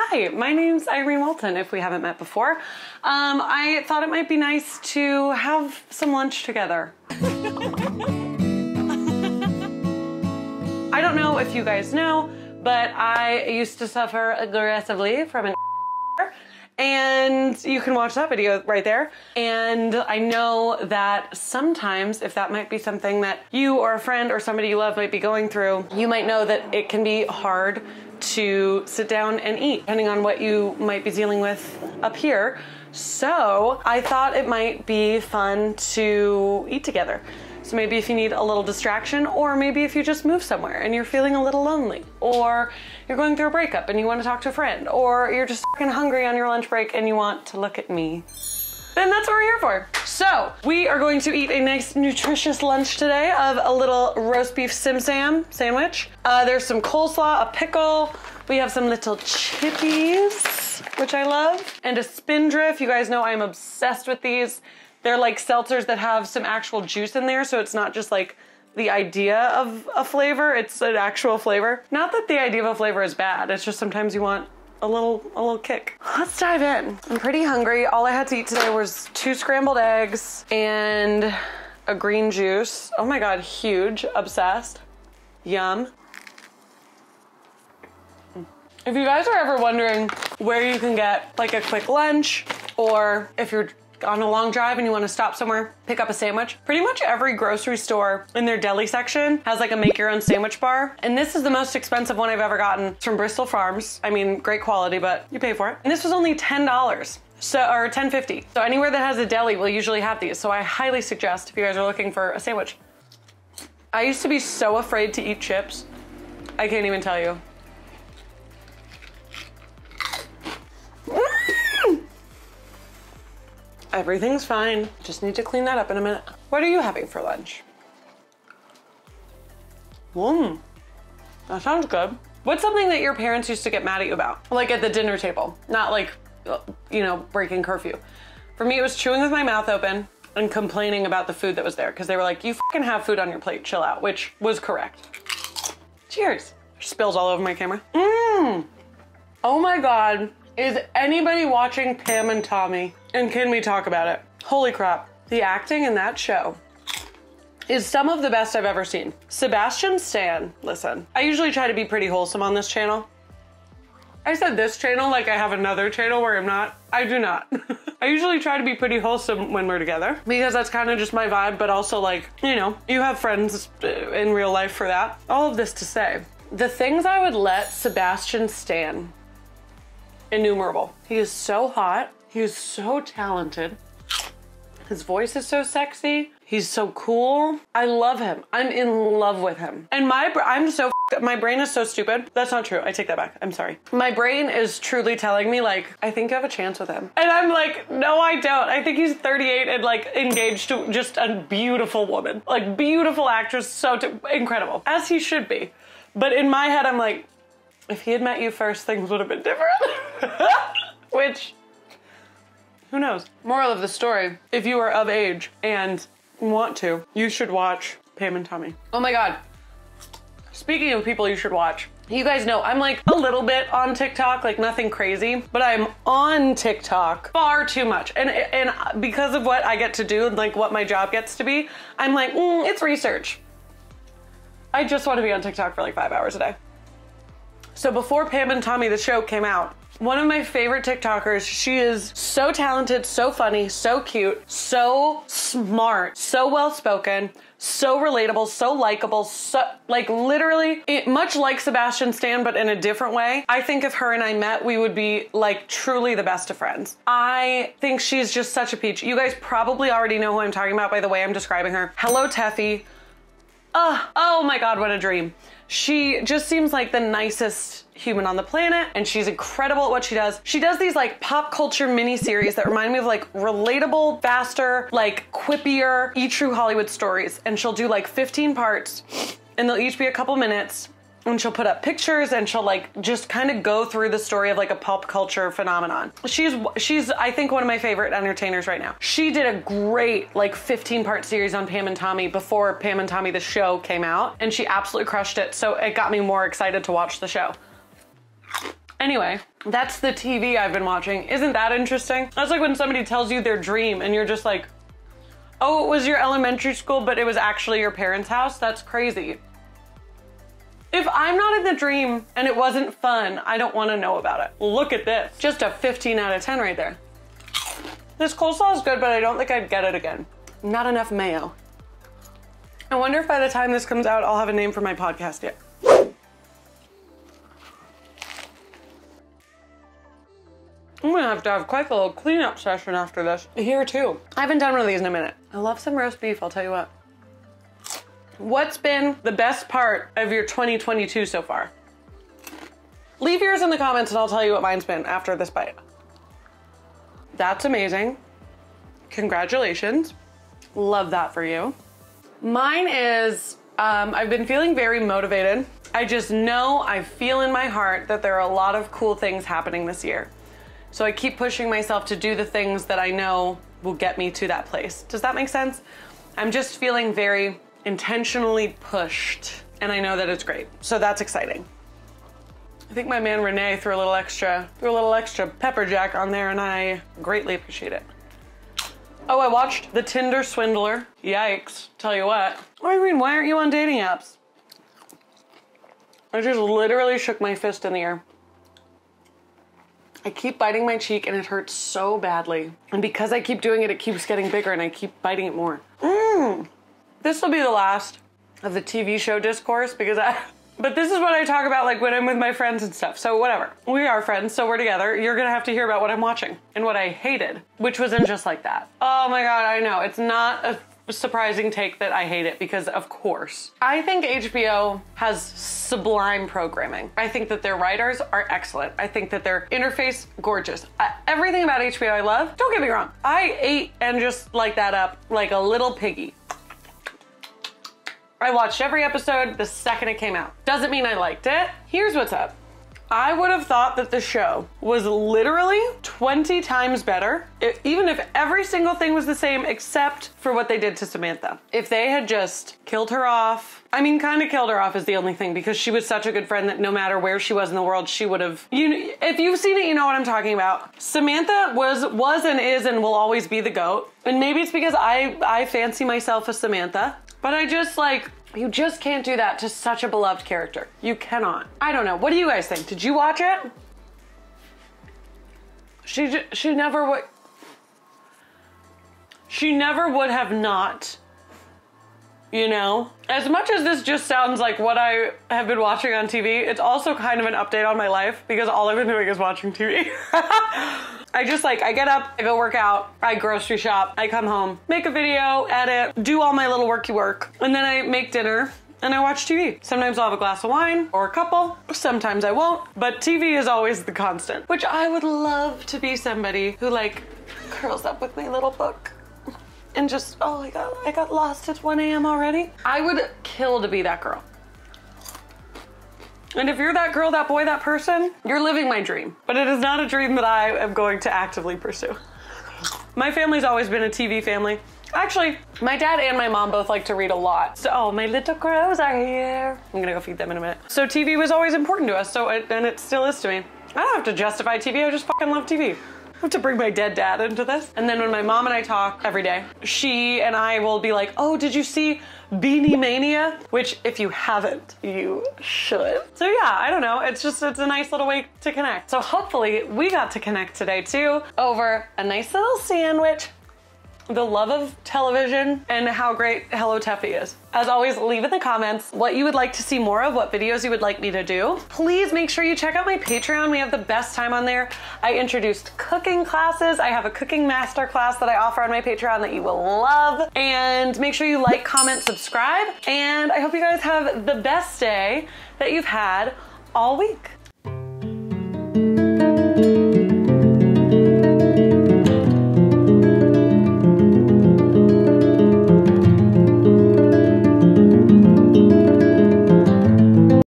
Hi, my name's Irene Walton, if we haven't met before. Um, I thought it might be nice to have some lunch together. I don't know if you guys know, but I used to suffer aggressively from an and you can watch that video right there. And I know that sometimes, if that might be something that you or a friend or somebody you love might be going through, you might know that it can be hard to sit down and eat, depending on what you might be dealing with up here. So I thought it might be fun to eat together. So maybe if you need a little distraction, or maybe if you just move somewhere and you're feeling a little lonely, or you're going through a breakup and you want to talk to a friend, or you're just hungry on your lunch break and you want to look at me, then that's what we're here for. So we are going to eat a nice nutritious lunch today of a little roast beef sim sam sandwich. Uh, there's some coleslaw, a pickle. We have some little chippies, which I love, and a spindrift. You guys know I'm obsessed with these. They're like seltzers that have some actual juice in there, so it's not just like the idea of a flavor, it's an actual flavor. Not that the idea of a flavor is bad, it's just sometimes you want a little a little kick. Let's dive in. I'm pretty hungry. All I had to eat today was two scrambled eggs and a green juice. Oh my god, huge, obsessed. Yum. If you guys are ever wondering where you can get like a quick lunch or if you're on a long drive and you want to stop somewhere, pick up a sandwich. Pretty much every grocery store in their deli section has like a make your own sandwich bar. And this is the most expensive one I've ever gotten. It's from Bristol Farms. I mean, great quality, but you pay for it. And this was only $10. So, or 10.50. So anywhere that has a deli will usually have these. So I highly suggest if you guys are looking for a sandwich. I used to be so afraid to eat chips. I can't even tell you. Everything's fine. Just need to clean that up in a minute. What are you having for lunch? Mmm, that sounds good. What's something that your parents used to get mad at you about? Like at the dinner table, not like, you know, breaking curfew. For me, it was chewing with my mouth open and complaining about the food that was there because they were like, you fucking have food on your plate, chill out, which was correct. Cheers. Spills all over my camera. Mmm. Oh my God. Is anybody watching Pam and Tommy? And can we talk about it? Holy crap. The acting in that show is some of the best I've ever seen. Sebastian Stan, listen, I usually try to be pretty wholesome on this channel. I said this channel like I have another channel where I'm not. I do not. I usually try to be pretty wholesome when we're together because that's kind of just my vibe, but also like, you know, you have friends uh, in real life for that. All of this to say, the things I would let Sebastian Stan innumerable. He is so hot. He so talented. His voice is so sexy. He's so cool. I love him. I'm in love with him. And my, I'm so, my brain is so stupid. That's not true. I take that back. I'm sorry. My brain is truly telling me like, I think you have a chance with him. And I'm like, no, I don't. I think he's 38 and like engaged to just a beautiful woman. Like beautiful actress. So incredible. As he should be. But in my head, I'm like, if he had met you first, things would have been different. Which, who knows? Moral of the story if you are of age and want to, you should watch Pam and Tommy. Oh my God. Speaking of people you should watch, you guys know I'm like a little bit on TikTok, like nothing crazy, but I'm on TikTok far too much. And and because of what I get to do and like what my job gets to be, I'm like, mm, it's research. I just want to be on TikTok for like five hours a day. So before Pam and Tommy, the show came out, one of my favorite TikTokers, she is so talented, so funny, so cute, so smart, so well spoken, so relatable, so likable, so like literally it, much like Sebastian Stan, but in a different way. I think if her and I met, we would be like truly the best of friends. I think she's just such a peach. You guys probably already know who I'm talking about by the way I'm describing her. Hello Tefi. Oh, oh my god, what a dream. She just seems like the nicest human on the planet and she's incredible at what she does. She does these like pop culture mini series that remind me of like relatable, faster, like quippier, e true Hollywood stories. And she'll do like 15 parts and they'll each be a couple minutes and she'll put up pictures and she'll like just kind of go through the story of like a pop culture phenomenon. She's she's I think one of my favorite entertainers right now. She did a great like 15 part series on Pam and Tommy before Pam and Tommy the show came out and she absolutely crushed it. So it got me more excited to watch the show. Anyway, that's the TV I've been watching. Isn't that interesting? That's like when somebody tells you their dream and you're just like, oh, it was your elementary school, but it was actually your parents' house. That's crazy. If I'm not in the dream and it wasn't fun, I don't want to know about it. Look at this. Just a 15 out of 10 right there. This coleslaw is good, but I don't think I'd get it again. Not enough mayo. I wonder if by the time this comes out, I'll have a name for my podcast yet. I'm gonna have to have quite a little cleanup session after this. Here too. I haven't done one of these in a minute. I love some roast beef, I'll tell you what. What's been the best part of your 2022 so far? Leave yours in the comments and I'll tell you what mine's been after this bite. That's amazing. Congratulations. Love that for you. Mine is um, I've been feeling very motivated. I just know, I feel in my heart that there are a lot of cool things happening this year. So I keep pushing myself to do the things that I know will get me to that place. Does that make sense? I'm just feeling very intentionally pushed, and I know that it's great. So that's exciting. I think my man Renee threw a little extra, threw a little extra pepper jack on there, and I greatly appreciate it. Oh, I watched The Tinder Swindler. Yikes. Tell you what. Irene, why aren't you on dating apps? I just literally shook my fist in the air. I keep biting my cheek and it hurts so badly. And because I keep doing it, it keeps getting bigger and I keep biting it more. Mmm. This will be the last of the TV show discourse because I. But this is what I talk about like when I'm with my friends and stuff. So whatever. We are friends, so we're together. You're gonna have to hear about what I'm watching and what I hated, which was and just like that. Oh my god, I know. It's not a surprising take that I hate it because, of course. I think HBO has sublime programming. I think that their writers are excellent. I think that their interface, gorgeous. I, everything about HBO I love. Don't get me wrong. I ate and just like that up like a little piggy. I watched every episode the second it came out. Doesn't mean I liked it. Here's what's up. I would have thought that the show was literally 20 times better, even if every single thing was the same except for what they did to Samantha. If they had just killed her off, I mean, kind of killed her off is the only thing because she was such a good friend that no matter where she was in the world, she would have. You, if you've seen it, you know what I'm talking about. Samantha was, was, and is, and will always be the goat. And maybe it's because I, I fancy myself a Samantha. But I just like, you just can't do that to such a beloved character. You cannot. I don't know. What do you guys think? Did you watch it? She she never would. She never would have not. You know, as much as this just sounds like what I have been watching on TV, it's also kind of an update on my life because all I've been doing is watching TV. I just like, I get up, I go work out, I grocery shop, I come home, make a video, edit, do all my little worky work, and then I make dinner and I watch TV. Sometimes I'll have a glass of wine or a couple, sometimes I won't, but TV is always the constant, which I would love to be somebody who like curls up with my little book and just, oh, I got, I got lost at 1 a.m. already. I would kill to be that girl. And if you're that girl, that boy, that person, you're living my dream. But it is not a dream that I am going to actively pursue. My family's always been a TV family. Actually, my dad and my mom both like to read a lot. So, oh, my little crows are here. I'm gonna go feed them in a minute. So TV was always important to us, so it, and it still is to me. I don't have to justify TV, I just fucking love TV. To bring my dead dad into this. And then when my mom and I talk every day, she and I will be like, oh, did you see Beanie Mania? Which, if you haven't, you should. So yeah, I don't know. It's just, it's a nice little way to connect. So hopefully we got to connect today too over a nice little sandwich the love of television, and how great Hello Tefi is. As always, leave in the comments what you would like to see more of, what videos you would like me to do. Please make sure you check out my Patreon. We have the best time on there. I introduced cooking classes. I have a cooking master class that I offer on my Patreon that you will love. And make sure you like, comment, subscribe. And I hope you guys have the best day that you've had all week.